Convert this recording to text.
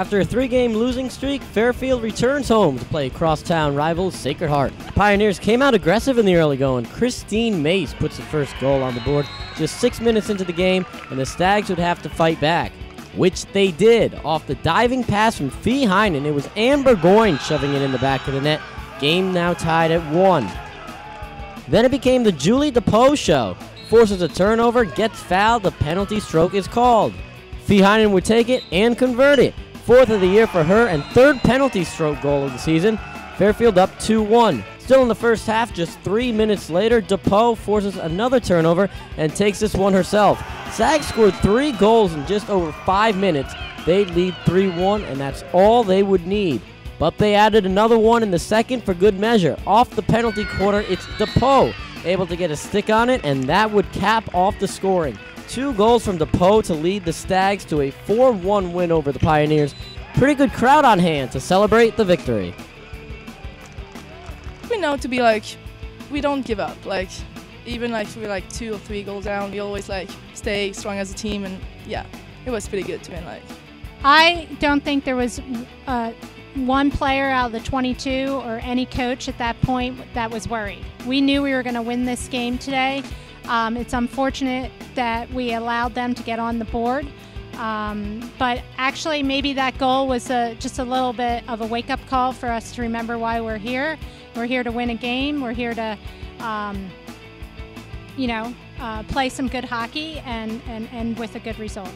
After a three game losing streak, Fairfield returns home to play crosstown rivals Sacred Heart. The Pioneers came out aggressive in the early going. Christine Mace puts the first goal on the board just six minutes into the game, and the Stags would have to fight back. Which they did. Off the diving pass from Fee Heinen, it was Amber Goyne shoving it in the back of the net. Game now tied at one. Then it became the Julie DePoe show. Forces a turnover, gets fouled, the penalty stroke is called. Fee Heinen would take it and convert it. Fourth of the year for her and third penalty stroke goal of the season. Fairfield up 2 1. Still in the first half, just three minutes later, DePoe forces another turnover and takes this one herself. Stags scored three goals in just over five minutes. They'd lead 3 1, and that's all they would need. But they added another one in the second for good measure. Off the penalty corner, it's DePoe able to get a stick on it, and that would cap off the scoring. Two goals from DePoe to lead the Stags to a 4 1 win over the Pioneers. Pretty good crowd on hand to celebrate the victory. We know to be like, we don't give up. Like, even like if we're like two or three goals down, we always like stay strong as a team, and yeah, it was pretty good to win. Like, I don't think there was uh, one player out of the 22 or any coach at that point that was worried. We knew we were going to win this game today. Um, it's unfortunate that we allowed them to get on the board. Um, but actually, maybe that goal was a, just a little bit of a wake up call for us to remember why we're here. We're here to win a game. We're here to, um, you know, uh, play some good hockey and, and, and with a good result.